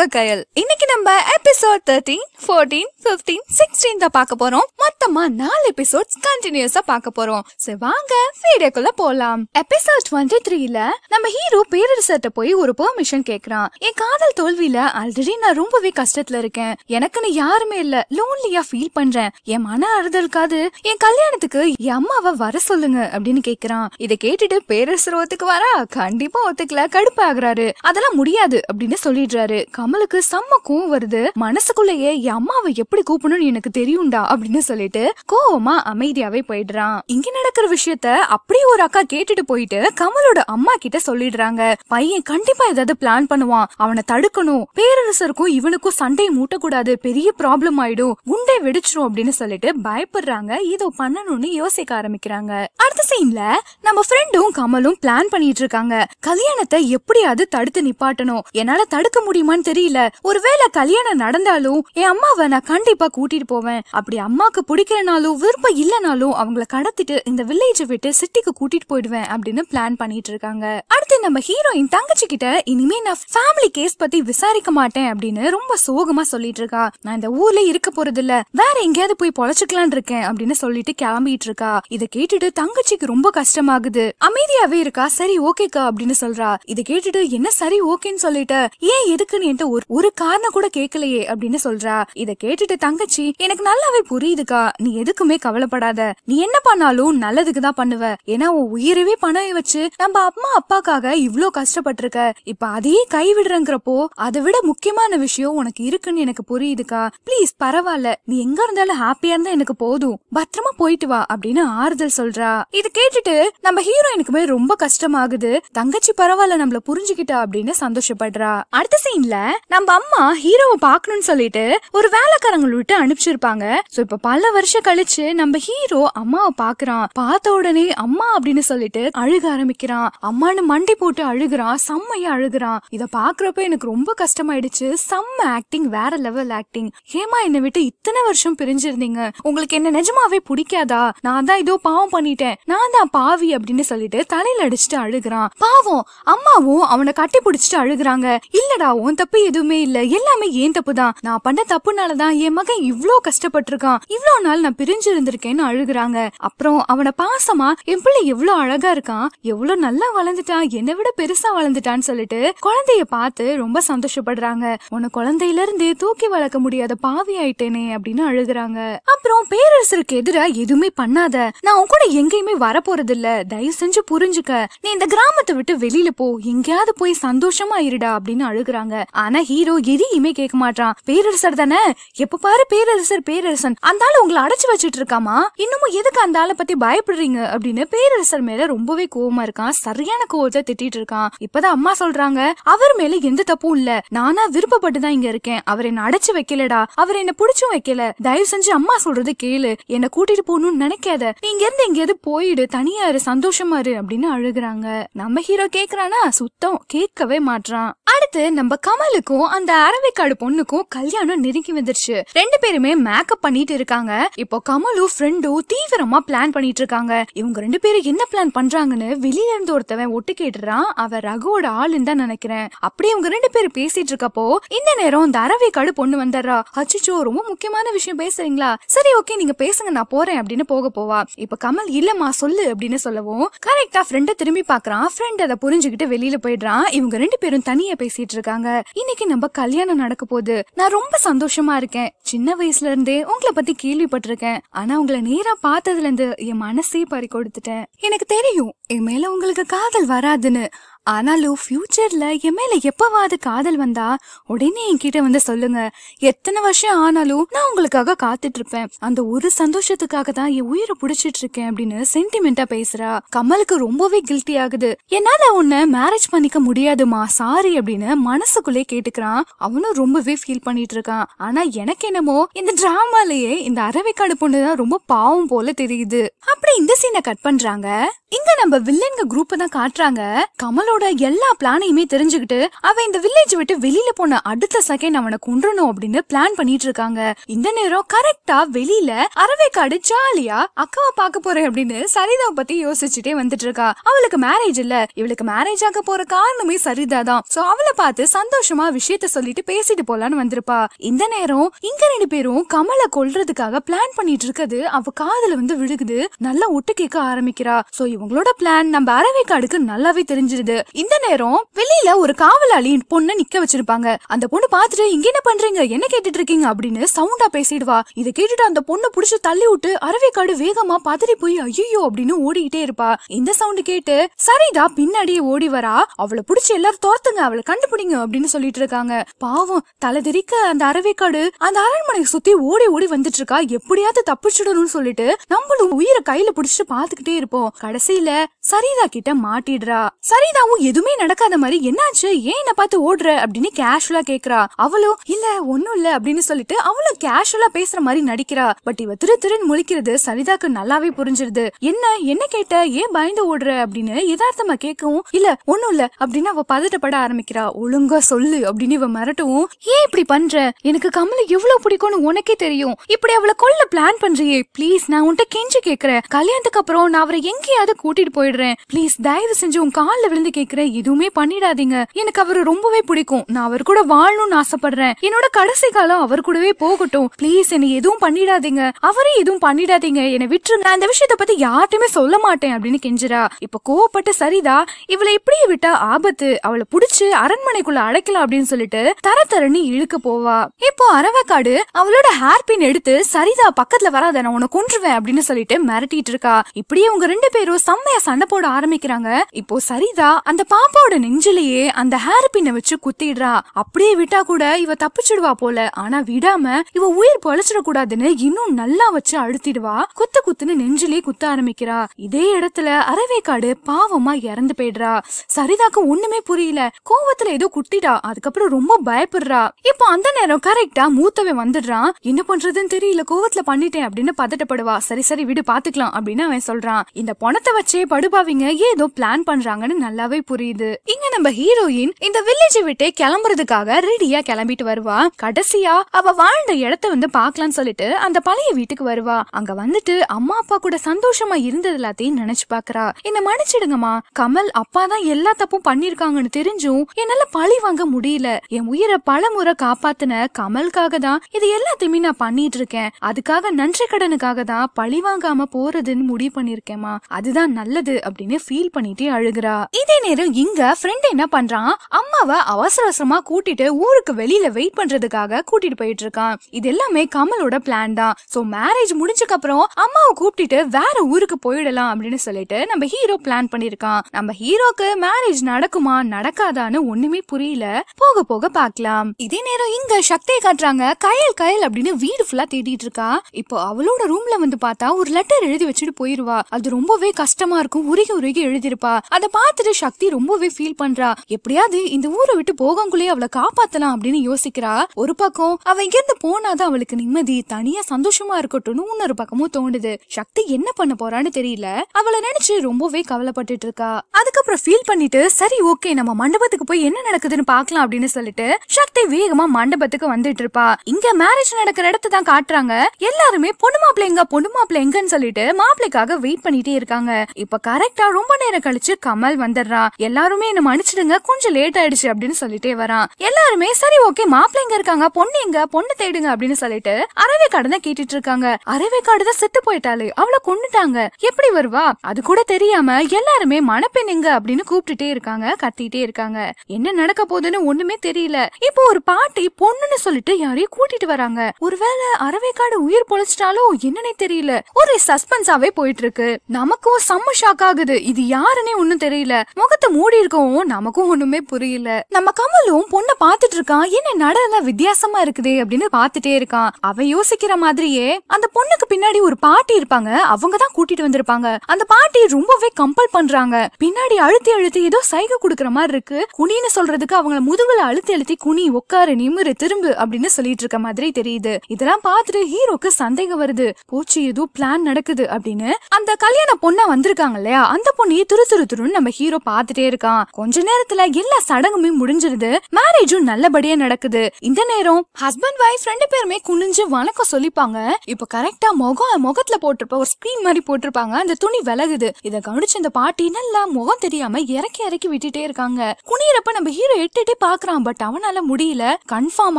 உங்க கயல். இன்னைக்கு நம்ம episode thirteen fourteen fifteen sixteen தான் பார்க்க போறோம். மொத்தமா நாலு எபிசோட்ஸ் கண்டினியூஸா பார்க்க போறோம். சரி வாங்க வீடியோக்குள்ள போலாம். எபிசோட் டுவெண்ட்டி த்ரீல நம்ம ஹீரோ பேரரசர்ட்ட போய் ஒரு பெர்மிஷன் கேக்குறான். என் காதல் தோல்வியில ஆல்ரெடி நான் ரொம்பவே கஷ்டத்துல இருக்கேன். எனக்குன்னு யாருமே இல்ல. லோன்லியா ஃபீல் பண்றேன். என் மன அறுதலுக்காது என் கல்யாணத்துக்கு என் அம்மாவை வர சொல்லுங்க அப்படின்னு கேக்குறான். இதை கேட்டுட்டு பேரரசர் ஒத்துக்கு வரா? கண்டிப்பா ஒத்துக்கல. கடுப்பாகிறாரு. அதெல்லாம் முடியாது அப்படின்னு சொல்லிடுறாரு. கமலுக்கு செம்ம கோவம் வருது. மனசுக்குள்ளேயே என் அம்மாவை எப்படி கூப்பிடணும்னு எனக்கு தெரியும்டா அப்படின்னு சொல்லிட்டு கோவமா அமைதியாவே போயிடுறான். இங்க நடக்கிற விஷயத்த அப்படியே ஒரு அக்கா கேட்டுட்டு போயிட்டு கமலோட அம்மா கிட்ட சொல்லிடுறாங்க. பையன் கண்டிப்பா ஏதாவது பிளான் பண்ணுவான். அவனை தடுக்கணும். பேரரசருக்கும் இவனுக்கும் சண்டையை மூட்டக்கூடாது. பெரிய ப்ராப்ளம் ஆயிடும். குண்டை வெடிச்சிரும் அப்படின்னு சொல்லிட்டு பயப்படுறாங்க. இதோ பண்ணணும்னு யோசிக்க ஆரம்பிக்கிறாங்க. அடுத்த சீன்ல நம்ம ஃப்ரெண்டும் கமலும் பிளான் பண்ணிட்டு இருக்காங்க. கல்யாணத்தை எப்படியாவது தடுத்து நிப்பாட்டணும். என்னால தடுக்க முடியுமான்னு தெரியல. ஒருவேளை கல்யாணம் நடந்தாலும் என் அம்மாவை நான் கண்டிப்பா கூட்டிட்டு போவேன். அப்படி அம்மாக்கு பிடிக்கலனாலும் விருப்பம் இல்லனாலும் அவங்கள கடத்திட்டு இந்த வில்லேஜை விட்டு சிட்டிக்கு கூட்டிட்டு போயிடுவேன் அப்படின்னு பிளான் பண்ணிட்டு இருக்காங்க. அடுத்து நம்ம ஹீரோயின் தங்கச்சி கிட்ட இனிமே நான் ஃபேமிலி கேஸ் பத்தி விசாரிக்க மாட்டேன் அப்படின்னு ரொம்ப சோகமா சொல்லிட்டு இருக்கா. நான் இந்த ஊர்ல இருக்க போறது இல்ல வேற எங்கேயாவது போய் பொழைச்சுக்கலான் இருக்கேன் அப்படின்னு சொல்லிட்டு கிளம்பிட்டு இருக்கா. இத கேட்டுட்டு தங்கச்சிக்கு ரொம்ப கஷ்டமாகுது. அமைதியாவே இருக்கா. சரி ஓகேக்கா அப்படின்னு சொல்றா. இத கேட்டுட்டு என்ன சரி ஓகேன்னு சொல்லிட்டு. ஏன் எதுக்குன்னு என்கிட்ட ஒரு ஒரு காரணம் கூட கேட்கலையே அப்படின்னு சொல்றா. இத கேட்டுட்டு தங்கச்சி எனக்கு நல்லாவே புரியுதுக்கா. நீ எதுக்குமே கவலைப்படாத. நீ என்ன பண்ணாலும் நல்லதுக்கு தான் பண்ணுவ. ஏன்னா உன் உயிரவே பணம் வச்சு நம்ம அம்மா அப்பாக்காக இவ்ளோ கஷ்டப்பட்டிருக்க. இப்ப அதையே கைவிடுறங்கிறப்போ அதை விட முக்கியமான விஷயம் உனக்கு இருக்குன்னு எனக்கு புரியுதுக்கா. ப்ளீஸ் பரவாயில்ல. நீ எங்க இருந்தாலும் ஹாப்பியா இருந்தா எனக்கு போதும். பத்திரமா போயிட்டு வா அப்படின்னு ஆறுதல் சொல்றா. இது கேட்டுட்டு நம்ம ஹீரோயினுக்குமே ரொம்ப கஷ்டமாகுது. தங்கச்சி பரவாயில்ல நம்மள புரிஞ்சுக்கிட்டா அப்படின்னு சந்தோஷப்படுறா. அடுத்த சீன்ல நம்ம அம்மா ஹீரோவை பாக்கணும்னு சொல்லிட்டு ஒரு வேலைக்காரங்களை விட்டு அனுப்பிச்சிருப்பாங்க. சோ இப்ப பல வருஷம் கழிச்சு நம்ம ஹீரோ அம்மாவை பாக்குறான் பார்த்த உடனே அம்மா அப்படின்னு சொல்லிட்டு அழுக ஆரம்பிக்கிறான். அம்மான்னு மண்டி போட்டு அழுகுறான். செம்மையா அழுகுறான். இத பாக்குறப்ப எனக்கு ரொம்ப கஷ்டமாயிடுச்சு. செம்ம ஆக்டிங் வேற லெவல் ஆக்டிங் ஏமா என்னை விட்டு இத்தனை வருஷம் பிரிஞ்சிருந்தீங்க? உங்களுக்கு என்ன நிஜமாவே பிடிக்காதா? நான் தான் ஏதோ பாவம் பண்ணிட்டேன். நான் தான் பாவி அப்படின்னு சொல்லிட்டு தலையில அடிச்சுட்டு அழுகுறான். பாவம் அம்மாவும் அவனை கட்டி பிடிச்சிட்டு அழுகுறாங்க. இல்லடா உன் தப்பு எதுவுமே இல்ல. எல்லாமே ஏன் தப்பு தான் நான் பண்ண தப்புனாலதான் என் மகன் இவ்ளோ கஷ்டப்பட்டு இருக்கான் இவ்ளோ நாள் நான் பிரிஞ்சு இருந்திருக்கேன்னு அழுகுறாங்க. அப்புறம் அவனை பாசமா என் பிள்ளை எவ்வளவு அழகா இருக்கான். எவ்வளவு நல்லா வளர்ந்துட்டான். என்னை விட பெருசா வளர்ந்துட்டான்னு சொல்லிட்டு குழந்தைய பார்த்து ரொம்ப சந்தோஷப்படுறாங்க. உன்னை குழந்தையில இருந்தே தூக்கி வளர்க்க முடியாத பாவி ஆயிட்டேனே அப்படின்னு அழுகுறாங்க. அப்புறம் பேரரசருக்கு எதிரா எதுவுமே பண்ணாத. நான் உன் கூட எங்கேயுமே வரப்போறது இல்ல தயவு செஞ்சு புரிஞ்சுக்க. நீ இந்த கிராமத்தை விட்டு வெளியில போ. எங்கேயாவது போய் சந்தோஷமா இருடா அப்படின்னு அழுகுறாங்க. ஆனா ஹீரோ எதையுமே கேட்க மாட்டான் பேரரசர் தானே? எப்ப பாரு பேரரசர் பேரரசன். அந்த ஆளு உங்களை அடைச்சு வச்சிட்டு இருக்காமா இன்னமும் எதுக்கு அந்த ஆளை பத்தி பயப்படுறீங்க? அப்படின்னு பேரரசர் மேல ரொம்பவே கோவமா இருக்கான். சரியான கோவத்தை திட்டிட்டு இருக்கான். இப்பதான் அம்மா சொல்றாங்க அவர் மேல எந்த தப்பும் இல்ல. நானா விருப்பப்பட்டு தான் இங்க இருக்கேன். அவர் என்ன அடைச்சு வைக்கலடா. அவர் என்ன புடிச்சும் வைக்கல. தயவு செஞ்சு அம்மா சொல்றது கேளு. என்ன கூட்டிட்டு போகணும்னு நினைக்காத. நீங்க இருந்து எங்கேயாவது போயிடு. தனியா இரு. சந்தோஷமா இரு அப்படின்னு அழுகுறாங்க. நம்ம ஹீரோ கேக்குறானா? சுத்தம். கேட்கவே மாட்றான். அடுத்து நம்ம கமலுக்கும் அந்த அரவைக்காடு பொண்ணுக்கும் கல்யாணம் நெருங்கி வந்துருச்சு. ரெண்டு பேருமே மேக்கப் பண்ணிட்டு இருக்காங்க. இப்போ கமலும் ஃப்ரெண்டும் தீவிரமா பிளான் பண்ணிட்டு இருக்காங்க. இவங்க ரெண்டு பேரும் என்ன பிளான் பண்றாங்கன்னு வெளியில இருந்து ஒருத்தவன் ஒட்டு கேட்டுறான். அவ ரகுவோட ஆளுன்னு தான் நினைக்கிறேன். அப்படியே இவங்க ரெண்டு பேரும் பேசிட்டு இருக்கப்போ இந்த நேரம் இந்த அரவைக்காடு பொண்ணு வந்துடுறா. அச்சுச்சோ ரொம்ப முக்கியமான விஷயம் பேசுறீங்களா? சரி ஓகே நீங்க பேசுங்க நான் போறேன் அப்படின்னு போக போவா. இப்ப கமல் இல்லம்மா சொல்லு அப்படின்னு சொல்லவும் கரெக்டா ஃப்ரெண்ட திரும்பி பாக்குறான் ஃப்ரெண்ட் அதை புரிஞ்சுக்கிட்டு வெளியில போயிடுறான். இவங்க ரெண்டு பேரும் தனியா பேசிட்டு இருக்காங்க. இன்னைக்கு நம்ம கல்யாணம் நடக்க போகுது நான் ரொம்ப சந்தோஷமா இருக்கேன். சின்ன வயசுல இருந்தே உங்களை பத்தி கேள்விப்பட்டிருக்கேன். ஆனா உங்களை நேரா பார்த்ததுல இருந்து என் மனசே பறி கொடுத்துட்டேன். எனக்கு தெரியும் என் மேல உங்களுக்கு காதல் வராதுன்னு. ஆனாலும் ஃபியூச்சர்ல என் மேல எப்பவாவது காதல் வந்தா உடனே என்கிட்ட வந்து சொல்லுங்க. எத்தனை வருஷம் ஆனாலும் நான் உங்களுக்காக காத்துட்டு இருப்பேன் அந்த ஒரு சந்தோஷத்துக்காக தான் என் உயிரை புடிச்சிட்டு இருக்கேன் அப்படின்னு சென்டிமெண்டா பேசுறா. கமலுக்கு ரொம்பவே கில்ட்டி ஆகுது. என்னால உன்னை மேரேஜ் பண்ணிக்க முடியாதுமா சாரி அப்படின்னு மனசுக்குள்ளே கேட்டுக்கிறான். அவனும் ரொம்பவே ஃபீல் பண்ணிட்டு இருக்கான் ஆனா எனக்கு என்னமோ இந்த டிராமாலேயே இந்த அரவைக்காடு பொண்ணு தான் ரொம்ப பாவம் போல தெரியுது. அப்படி இந்த சீனை கட் பண்றாங்க. இங்க நம்ம வில்லன்க குரூப் தான் காட்டுறாங்க. கமல் கமலோட எல்லா பிளானையுமே தெரிஞ்சுக்கிட்டு அவன் இந்த வில்லேஜ் விட்டு வெளியில போன அடுத்த செகண்ட் அவனை கொன்றணும் அப்படின்னு பிளான் பண்ணிட்டு இருக்காங்க. இந்த நேரம் கரெக்டா வெளியில அரவேக்காடு ஜாலியா அக்காவை பார்க்க போறேன் அப்படின்னு சரிதாவை பத்தி யோசிச்சுட்டே வந்துட்டு இருக்கா. அவளுக்கு மேரேஜ் இல்ல. இவளுக்கு மேரேஜ் ஆக போற காரணமே சரிதா தான். சோ அவளை பார்த்து சந்தோஷமா விஷயத்த சொல்லிட்டு பேசிட்டு போலான்னு வந்திருப்பா. இந்த நேரம் இங்க ரெண்டு பேரும் கமலை கொல்றதுக்காக பிளான் பண்ணிட்டு இருக்கிறது அவ காதல வந்து விழுகுது. நல்லா ஒட்டு கேட்க ஆரம்பிக்கிறா. சோ இவங்களோட பிளான் நம்ம அரவேக்காடுக்கு நல்லாவே தெரிஞ்சிருது. இந்த நேரம் வெளியில ஒரு காவலாளி பொண்ணு நிக்க வச்சிருப்பாங்க. அந்த பொண்ணு பாத்துட்டு இங்க என்ன பண்றீங்க? என்ன கேட்டுட்டு இருக்கீங்க? அப்படின்னு சவுண்டா பேசிடுவா. இதை கேட்டுட்டு அந்த பொண்ணு புடிச்சு தள்ளி விட்டு அரவேக்காடு வேகமா பதறி போய் ஐயோ அப்படின்னு ஓடிக்கிட்டே இருப்பா. இந்த சவுண்ட் கேட்டு சரிதா பின்னாடியே ஓடி வரா. அவளை புடிச்சு எல்லாரும் துரத்துங்க. அவளை கண்டுபிடிங்க அப்படின்னு சொல்லிட்டு இருக்காங்க. பாவம் தலை தெரிக்க அந்த அரவேக்காடு அந்த அரண்மனையை சுத்தி ஓடி ஓடி வந்துட்டு இருக்கா. எப்படியாவது தப்பிச்சிடணும்னு சொல்லிட்டு நம்மளும் உயிரை கையில புடிச்சிட்டு பாத்துக்கிட்டே இருப்போம். கடைசியில சரிதா கிட்ட மாட்டிடுறா. சரிதா சரிதாவும் எதுவுமே நடக்காத மாதிரி என்னாச்சு? ஏன் என்ன பார்த்து ஓடுற? அப்படின்னு கேஷுவலா கேக்குறா. அவளும் இல்ல ஒண்ணும் இல்ல அப்படின்னு சொல்லிட்டு அவளும் கேஷுவலா பேசுற மாதிரி நடிக்கிறா. பட் இவ திரு திருன்னு முழிக்கிறது சரிதாக்கு நல்லாவே புரிஞ்சிருது. என்ன? என்ன கேட்ட? ஏன் பயந்து ஓடுற? அப்படின்னு யதார்த்தமா கேட்கவும் இல்ல ஒண்ணும் இல்ல அப்படின்னு அவ பதட்டப்பட ஆரம்பிக்கிறா. ஒழுங்கா சொல்லு அப்படின்னு இவ மிரட்டவும் ஏன் இப்படி பண்ற? எனக்கு கமலை எவ்வளவு பிடிக்கும்னு உனக்கே தெரியும். இப்படி அவளை கொல்ல பிளான் பண்றியே. ப்ளீஸ் நான் உன்கிட்ட கெஞ்சி கேக்குறேன். கல்யாணத்துக்கு அப்புறம் நான் அவரை எங்கேயாவது கூட்டிட்டு போயிடுறேன். ப்ளீஸ் தயவு செஞ்சு உன் கால்ல விழுந்து கேக்குறேன் எதுவுமே பண்ணிடாதீங்க. எனக்கு அவரை ரொம்பவே பிடிக்கும். நான் அவர் கூட வாழணும்னு ஆசைப்படுறேன். என்னோட கடைசி காலம் அவர் கூடவே போகட்டும். ப்ளீஸ் என்னை எதுவும் பண்ணிடாதீங்க. அவரே எதுவும் பண்ணிடாதீங்க. என்னை விட்டுருங்க நான் இந்த விஷயத்த பத்தி யார்ட்டுமே சொல்ல மாட்டேன் அப்படின்னு கெஞ்சிரா இப்ப கோவப்பட்ட சரிதா இவளை இப்படியே விட்டா ஆபத்து. அவளை புடிச்சு அரண்மனைக்குள்ள அடைக்கலாம் அப்படின்னு சொல்லிட்டு தர தரணி இழுக்க போவா. இப்போ அரவக்காடு அவளோட ஹேர் பின் எடுத்து சரிதா பக்கத்துல வராத நான் உன்னை கொன்றுவேன் அப்படின்னு சொல்லிட்டு மிரட்டிட்டு இருக்கா. இப்படியே உங்க ரெண்டு பேரும் செம்மையா சண்டை போட ஆரம்பிக்கிறாங்க. இப்போ சரிதா அந்த பாப்பாவோட நெஞ்சிலேயே அந்த ஹேர் பின்ன வச்சு குத்திடுறா. அப்படியே விட்டா கூட இவ தப்பிச்சிடுவா போல. ஆனா விடாம இவ உயிர் பொழைச்சிட கூடாதுன்னு இன்னும் நல்லா வச்சு அழுத்திடுவா. குத்து குத்துன்னு நெஞ்சிலே குத்த ஆரம்பிக்கிறா. இதே இடத்துல அறவேக்காடு பாவமா இறந்து போயிடுறா. சரிதாக்கு ஒண்ணுமே புரியல. கோவத்துல ஏதோ குட்டிடா. அதுக்கப்புறம் ரொம்ப பயப்படுறா. இப்போ அந்த நேரம் கரெக்டா மூத்தவன் வந்துடுறான் என்ன பண்றதுன்னு தெரியல. கோவத்துல பண்ணிட்டேன் அப்படின்னு பதட்டப்படுவா. சரி சரி விடு பாத்துக்கலாம் அப்படின்னு அவன் சொல்றான். இந்த பணத்தை வச்சே படுபாவிங்க ஏதோ பிளான் பண்றாங்கன்னு நல்லாவே புரியுது. இங்க நம்ம ஹீரோயின் இந்த வில்லேஜை விட்டு கிளம்புறதுக்காக ரெடியா கிளம்பிட்டு வருவா. கடைசியா அவ வாழ்ந்த இடத்த வந்து பாக்கலாம்னு சொல்லிட்டு அந்த பழைய வீட்டுக்கு வருவா. அங்க வந்துட்டு அம்மா அப்பா கூட சந்தோஷமா இருந்தது எல்லாத்தையும் நினைச்சு பாக்குறா என்ன மன்னிச்சிடுங்கம்மா. கமல் அப்பா தான் எல்லா தப்பும் பண்ணிருக்காங்கன்னு தெரிஞ்சும் என்னால பழி வாங்க முடியல. என் உயிரை பல முறை காப்பாத்தின கமலுக்காக தான் இது எல்லாத்தையுமே நான் பண்ணிட்டு இருக்கேன். அதுக்காக நன்றி கடனுக்காக தான் பழி வாங்காம போறதுன்னு முடிவு பண்ணிருக்கேமா அதுதான் நல்லது அப்படின்னு ஃபீல் பண்ணிட்டே அழுகுறா. இதே நேரம் இங்க ஃப்ரெண்ட் என்ன பண்றான்? அம்மாவை அவசர அவசரமா கூட்டிட்டு ஊருக்கு வெளியில வெயிட் பண்றதுக்காக கூட்டிட்டு போயிட்டு இருக்கான். இது எல்லாமே கமலோட பிளான் தான். சோ மேரேஜ் முடிஞ்சதுக்கு அப்புறம் அம்மாவை கூப்பிட்டுட்டு வேற ஊருக்கு போயிடலாம் அப்படின்னு சொல்லிட்டு நம்ம ஹீரோ பிளான் பண்ணிருக்கான். நம்ம ஹீரோக்கு மேரேஜ் நடக்குமா நடக்காதான்னு ஒண்ணுமே புரியல. போக போக பார்க்கலாம். இதே நேரம் இங்க சக்தியை காட்டுறாங்க. கயல் கயல் அப்படின்னு வீடு ஃபுல்லா தேடிட்டு இருக்கா. இப்போ அவளோட ரூம்ல வந்து பார்த்தா ஒரு லெட்டர் எழுதி வச்சுட்டு போயிருவா. அது ரொம்பவே கஷ்டமா இருக்கும். உருகி உருகி எழுதிருப்பா அதை பார்த்துட்டு சக்தி சக்தி ரொம்பவே ஃபீல் பண்றா. எப்படியாவது இந்த ஊரை விட்டு போகங்குள்ளேயே அவளை காப்பாத்தலாம் அப்படின்னு யோசிக்கிறா. ஒரு பக்கம் அவ இங்க இருந்து போனாதான் அவளுக்கு நிம்மதி தனியா சந்தோஷமா இருக்கட்டும்னு இன்னொரு பக்கமும் தோணுது. சக்தி என்ன பண்ண போறான்னு தெரியல. அவளை நினைச்சு ரொம்பவே கவலைப்பட்டுட்டு இருக்கா. அதுக்கப்புறம் ஃபீல் பண்ணிட்டு சரி ஓகே நம்ம மண்டபத்துக்கு போய் என்ன நடக்குதுன்னு பார்க்கலாம் அப்படின்னு சொல்லிட்டு சக்தி வேகமா மண்டபத்துக்கு வந்துட்டு இருப்பா. இங்க மேரேஜ் நடக்கிற இடத்த தான் காட்டுறாங்க. எல்லாருமே பொண்ணு மாப்பிள்ள எங்க பொண்ணு மாப்பிள்ள எங்கன்னு சொல்லிட்டு மாப்பிள்ளைக்காக வெயிட் பண்ணிட்டே இருக்காங்க. இப்ப கரெக்டா ரொம்ப நேரம் கழிச்சு கமல் வந்துடுறான் எல்லாருமே என்ன மன்னிச்சிடுங்க கொஞ்சம் லேட் ஆயிடுச்சு அப்படின்னு சொல்லிட்டே வரான். எல்லாருமே சரி ஓகே மாப்பிள்ளைங்க இருக்காங்க? பொண்ணு எங்க? பொண்ணு தேடுங்க அப்படின்னு சொல்லிட்டு அரவே தான் கேட்டுட்டு இருக்காங்க. அரவே தான் செத்து போயிட்டாளே அவளை கொன்னுட்டாங்க. எப்படி வருவா? அது கூட தெரியாம எல்லாருமே மணப்பெண் எங்க? அப்படின்னு கூப்பிட்டுட்டே இருக்காங்க கத்திட்டே இருக்காங்க. என்ன நடக்க போகுதுன்னு ஒண்ணுமே தெரியல. இப்போ ஒரு பாட்டி பொண்ணுன்னு சொல்லிட்டு யாரையும் கூட்டிட்டு வராங்க. ஒருவேளை அரவேக்காடு உயிர் பொழைச்சிட்டாலோ என்னன்னே தெரியல. ஒரு சஸ்பென்ஸாவே போயிட்டு இருக்கு. நமக்கும் செம்ம ஷாக் ஆகுது. இது யாருன்னே ஒண்ணும் தெரியல. முகத்தை மூடி இருக்கவும் நமக்கும் ஒண்ணுமே புரியல. நம்ம கமலும் பொண்ணை பாத்துட்டு இருக்கான். என்ன நடன வித்தியாசமா இருக்குதே அப்படின்னு பாத்துட்டே இருக்கான். அவன் யோசிக்கிற மாதிரியே அந்த பொண்ணுக்கு பின்னாடி ஒரு பாட்டி இருப்பாங்க. அவங்க தான் கூட்டிட்டு வந்திருப்பாங்க. அந்த பாட்டி ரொம்பவே கம்பல் பண்றாங்க. பின்னாடி அழுத்தி அழுத்தி ஏதோ சைகை கொடுக்கற மாதிரி இருக்கு. குனின்னு சொல்றதுக்கு அவங்கள முதுகுல அழுத்தி அழுத்தி குனி உட்காரு நிமிரு திரும்பு அப்படின்னு சொல்லிட்டு இருக்க மாதிரி தெரியுது. இதெல்லாம் பார்த்துட்டு ஹீரோக்கு சந்தேகம் வருது. போச்சு ஏதோ பிளான் நடக்குது அப்படின்னு. அந்த கல்யாண பொண்ணா வந்திருக்காங்க இல்லையா? அந்த பொண்ணையே துரு துரு துருன்னு நம்ம ஹீரோ பாத்துட்டே இருக்கான். கொஞ்ச நேரத்துல எல்லா சடங்குமே முடிஞ்சிருது. மேரேஜும் நல்லபடியா நடக்குது. இந்த நேரம் ஹஸ்பண்ட் ஒய்ஃப் ரெண்டு பேருமே குனிஞ்சு வணக்கம் சொல்லிப்பாங்க. இப்ப கரெக்டா முகம் முகத்துல போட்டிருப்ப ஒரு ஸ்கிரீன் மாதிரி போட்டிருப்பாங்க. அந்த துணி விலகுது. இத கவனிச்ச இந்த பாட்டி நல்லா முகம் தெரியாம இறக்கி இறக்கி விட்டுட்டே இருக்காங்க. குனியறப்ப நம்ம ஹீரோ எட்டுட்டே பாக்குறான் பட் அவனால முடியல. கன்ஃபார்ம்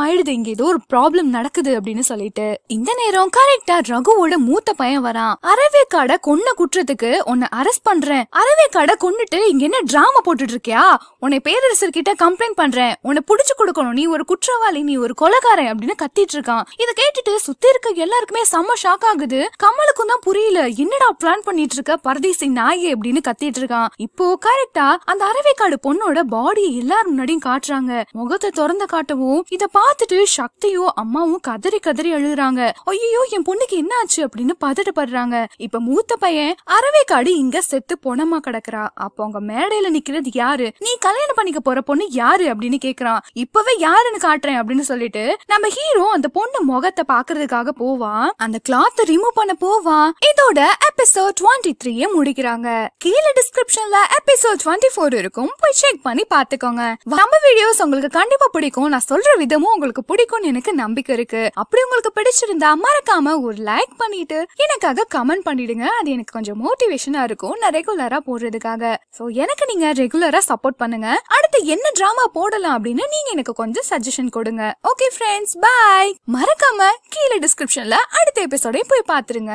ஆயிடுது. இங்க ஏதோ ஒரு ப்ராப்ளம் நடக்குது அப்படின்னு சொல்லிட்டு. இந்த நேரம் கரெக்டா ரகுவோட மூத்த பையன் வரான். அரவேக்காட கொன்ன குற்றத்துக்கு உன்னை அரெஸ்ட் பண்றேன். அரவேக்காட கொன்னுட்டு இங்க என்ன டிராமா போட்டுட்டு இருக்கியா உன்னை பேரரசர் கிட்ட கம்ப்ளைண்ட் பண்றேன். உன்னை புடிச்சு கொடுக்கணும். நீ ஒரு குற்றவாளி நீ ஒரு கொலகாரன் அப்படின்னு கத்திட்டு இருக்கான் இதை கேட்டுட்டு சுத்தி இருக்க எல்லாருக்குமே செம்ம ஷாக் ஆகுது. கமலுக்கும் தான் புரியல. என்னடா பிளான் பண்ணிட்டு இருக்க பரதேசி நாயே அப்படின்னு கத்திட்டு இருக்கான் இப்போ கரெக்டா அந்த அரவைக்காடு பொண்ணோட பாடியை எல்லாரும் முன்னாடியும் காட்டுறாங்க. முகத்தை திறந்து காட்டவும் இத பார்த்துட்டு சக்தியும் அம்மாவும் கதறி கதறி அழுகுறாங்க. ஐயோ என் பொண்ணுக்கு என்ன ஆச்சு அப்படின்னு பதட்டப்படுறாங்க. இப்ப மூத்த பையன் அரவைக்காடு இங்க செத்து பொணமா கிடக்குறா. அப்போ அவங்க மேடையில நிக்கிறது யாரு? நீ கல்யாணம் பண்ணிக்க போற பொண்ணு யாரு அப்படின்னு கேக்குறான். இப்பவே யாருன்னு காட்டுறேன் அப்படின்னு சொல்லிட்டு நம்ம ஹீரோ அந்த பொண்ணு முகத்தை பாக்குறதுக்காக போவான் அந்த கிளாத் ரிமூவ் பண்ண போவான் இதோட எபிசோட் டுவெண்ட்டி த்ரீய முடிக்கிறாங்க. கீழே டிஸ்கிரிப்ஷன்ல எபிசோட் டுவெண்ட்டி ஃபோர் இருக்கும். போய் செக் பண்ணி பாத்துக்கோங்க நம்ம வீடியோஸ் உங்களுக்கு கண்டிப்பா பிடிக்கும். நான் சொல்ற விதமும் உங்களுக்கு பிடிக்கும்னு எனக்கு நம்பிக்கை இருக்கு. அப்படி உங்களுக்கு பிடிச்சிருந்தா மறக்காம ஒரு லைக் பண்ணிட்டு எனக்காக கமெண்ட் பண்ணிடுங்க. அது எனக்கு கொஞ்சம் மோட்டிவேஷனா இருக்கும். நான் ரெகுலரா போடுறதுக்காக. சோ எனக்கு நீங்க ரெகுலரா சப்போர்ட் பண்ணுங்க. அடுத்து என்ன டிராமா போடலாம் அப்படின்னு நீங்க எனக்கு கொஞ்சம் சஜஷன் கொடுங்க. ஓகே ஃப்ரெண்ட்ஸ் பாய் மறக்காம கீழே டிஸ்கிரிப்ஷன்ல அடுத்த எபிசோடையும் போய் பாத்துருங்க